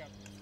got